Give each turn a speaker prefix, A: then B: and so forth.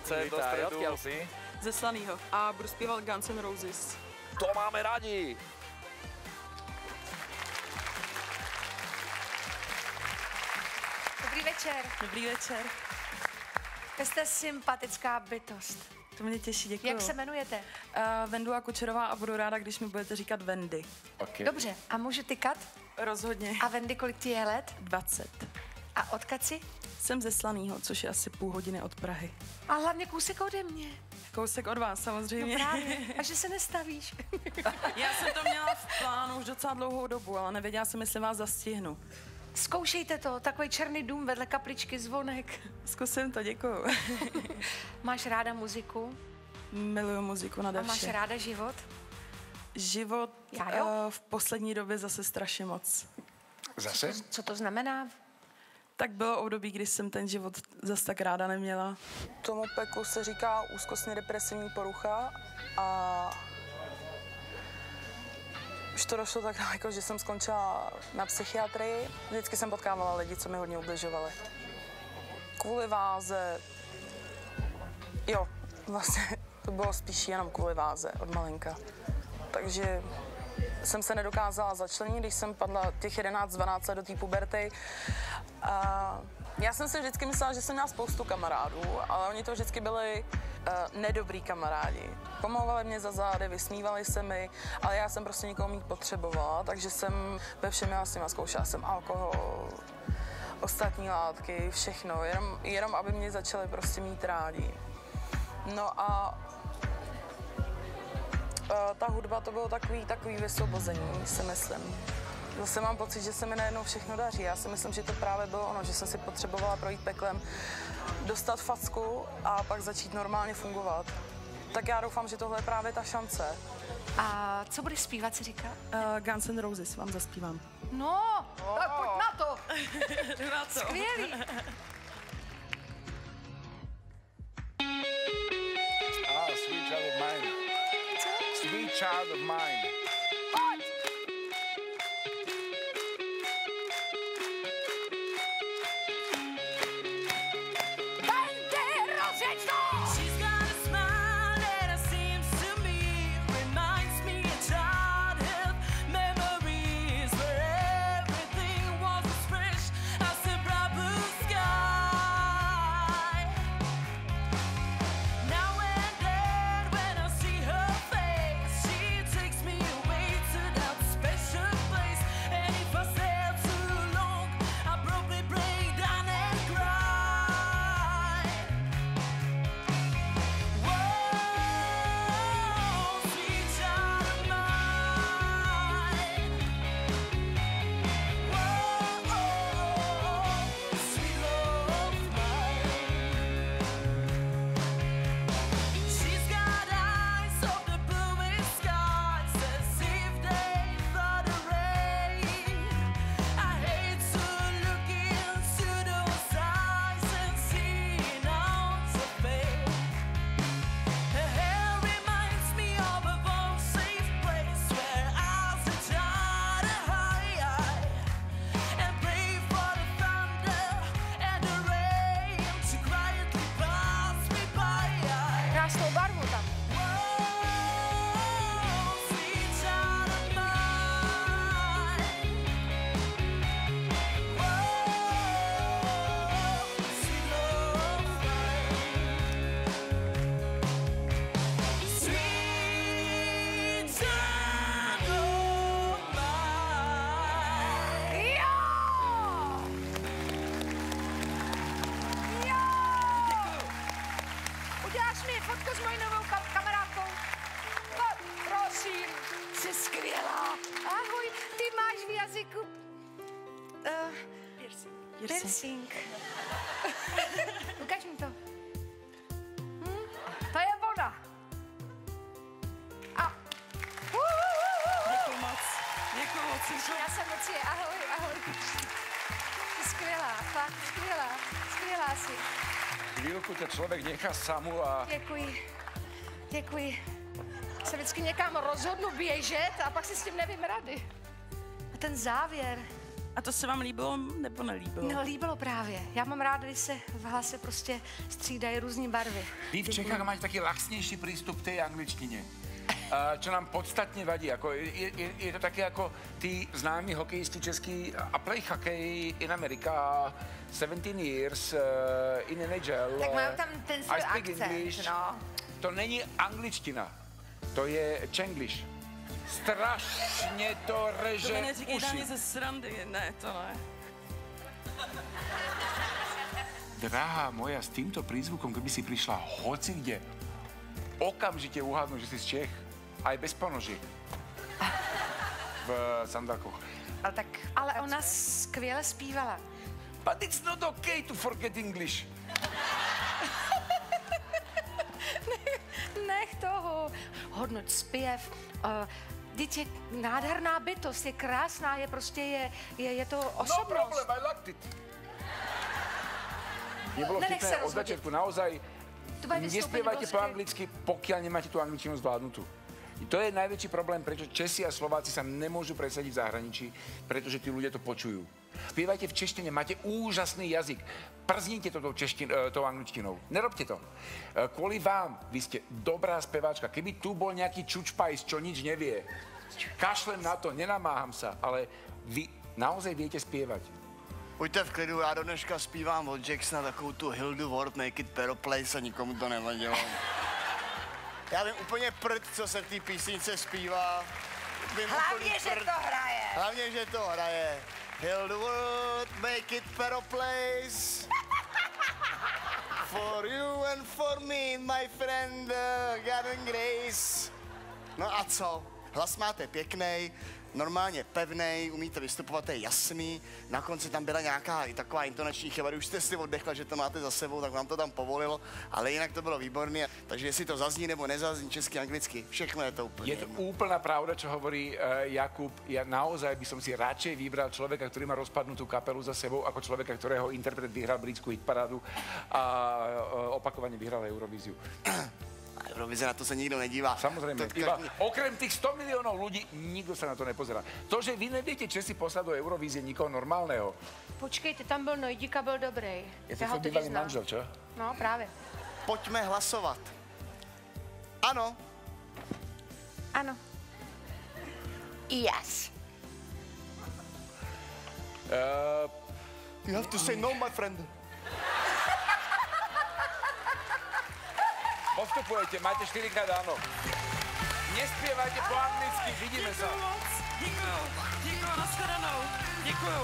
A: Pojď do
B: odkiaľ si?
C: Ze Slanýho. A budu zpívat Guns N' Roses.
A: To máme rádi.
D: Dobrý večer.
C: Dobrý večer.
D: Vy jste sympatická bytost.
C: To mě těší, děkuji.
D: Jak se jmenujete?
C: Uh, Vendula Kučerová a budu ráda, když mi budete říkat Vendy.
B: Okay.
D: Dobře, a můžu tykat?
C: Rozhodně.
D: A Wendy, kolik ti je let?
C: 20.
D: A odkud si?
C: Jsem ze Slanýho, což je asi půl hodiny od Prahy.
D: A hlavně kousek ode mě.
C: Kousek od vás
D: No
C: samozřejmě.
D: právě. A že se nestavíš.
C: Já jsem to měla v plánu už docela dlouhou dobu, ale nevěděla jsem, jestli vás zastihnu.
D: Zkoušejte to, takový černý dům vedle kapličky, zvonek.
C: Zkusím to, děkuju.
D: Máš ráda muziku
C: Miluju muziku nade
D: a máš ráda život?
C: Život
D: Já jo.
C: eh, v poslední době zase strašně moc.
B: Zase?
D: Co to znamená?
C: Tak bylo období, kdy jsem ten život zase tak ráda neměla. Tomu peku se říká úzkostně depresivní porucha a už to došlo tak daleko, že jsem skončila na psychiatrii. Vždycky jsem potkávala lidi, co mi hodně ubližovali. Kvůli váze, jo, vlastně to bylo spíš jenom kvůli váze od malinka. Takže jsem se nedokázala začlenit, když jsem padla těch 11-12 let do té puberty. A já jsem si vždycky myslela, že jsem měla spoustu kamarádů, ale oni to vždycky byli uh, nedobrý kamarádi. Pomlouvali mě za zády, vysmívali se mi, ale já jsem prostě nikoho mít potřebovala, takže jsem ve všem měla s nima, zkoušela jsem alkohol, ostatní látky, všechno, jenom, jenom aby mě začali prostě mít rádi. No a ta hudba to bylo takový, takový vysvobození, si myslím. Zase mám pocit, že se mi najednou všechno daří. Já si myslím, že to právě bylo ono, že jsem si potřebovala projít peklem, dostat facku a pak začít normálně fungovat. Tak já doufám, že tohle je právě ta šance.
D: A co budeš zpívat, si říká?
C: Uh, Guns N' Roses vám zaspívám.
D: No, tak pojď na to.
C: Na co?
D: Skvělý.
B: Child of mine.
D: Piercing. Ukaž mi to. Hm? To je ona. A...
C: Děkuji moc. Děkuji moc.
D: Já jsem Lucie, ahoj, ahoj. Jsi skvělá, fakt skvělá, skvělá jsi.
B: Chvíľku ťa človek nechá samu a
D: Děkuji, děkuji. Se vždycky někam rozhodnu běžet a pak si s tím nevím rady. A ten závěr,
E: A to se vám líbilo nebo nelíbilo?
D: No, líbilo právě. Já mám ráda, když se v hlase prostě střídají různé barvy.
F: Vy v Čechách máte taký laxnější přístup k té angličtině. A čo nám podstatně vadí, jako je, je, je, to také jako ty známí hokejisti český a play hockey in America, 17 years, uh, in NHL.
D: Tak mají tam ten svůj
F: I speak
D: akcent,
F: English.
D: no.
F: To není angličtina, to je čenglish. Strašně to
E: To mi
F: reže
E: neříkejte ani ze srandy, ne, to ne.
F: Drahá moja, s týmto prízvukom, keby si prišla hoci kde, okamžite uhádnu, že si z Čech. Aj bez ponožiek. V sandákoch.
D: Ale, tak, ale ona skvěle zpívala.
F: But it's not okay to forget English.
D: Nech toho. Hodnoť zpěv. Uh, Teď je nádherná bytost, je krásná, je prostě, je, je, je to
F: No
D: osobnost.
F: problem, I liked it. Je bolo
D: Nenech
F: vtipné od začiatku, naozaj. Nespievajte
D: bolo
F: po anglicky, pokiaľ nemáte tú angličtinu zvládnutú. To je najväčší problém, prečo Česi a Slováci sa nemôžu presadiť v zahraničí, pretože tí ľudia to počujú. Spievajte v češtine, máte úžasný jazyk. Prznite to tou, češtin, eh, tou angličtinou. Nerobte to. Eh, Kvôli vám, vy ste dobrá speváčka. Keby tu bol nejaký čučpajs, čo nič nevie, kašlem na to, nenamáham sa, ale vy naozaj viete spievať.
A: Buďte v klidu, já do dneška zpívám od Jacksona takovou tu Hildu Ward, Make it Peroplace a nikomu to nevadilo. Já vím úplně prd, co se v té písničce zpívá. Vím
D: Hlavně, že
A: prd.
D: to hraje.
A: Hlavně, že to hraje. Hildu world, Make it better place. For you and for me, my friend, uh, Garden Grace. No a co? Hlas máte pěkný, normálně pevný, umíte vystupovat, to je jasný. Na konci tam byla nějaká i taková intonační chyba, když jste si oddechla, že to máte za sebou, tak vám to tam povolilo, ale jinak to bylo výborné. Takže jestli to zazní nebo nezazní česky, anglicky, všechno je to úplně
F: Je to úplná pravda, čo hovorí uh, Jakub. Ja naozaj by som si radšej vybral človeka, ktorý má rozpadnutú kapelu za sebou, ako človeka, ktorého interpret vyhral britskú hitparádu a uh, opakovane vyhral Eurovíziu.
A: Eurovize na to se nikdo nedívá.
F: Samozrejme,
A: To
F: iba okrem tých 100 miliónov ľudí, nikto sa na to nepozerá. To, že vy neviete Česi poslať do Eurovízie nikoho normálneho,
D: Počkejte, tam byl Nojdík a byl dobrý.
F: je to tvoj
D: teď
F: bývalý manžel, čo?
D: No, právě.
A: Pojďme hlasovat. Ano,
D: Ano. Yes.
F: Uh,
A: you have to say no, my friend.
F: Postupujete, máte 4 krát áno. Nespěvajte po anglicky, vidíme se.
E: Děkuji Děkuju, děkuju, nashledanou. děkuji.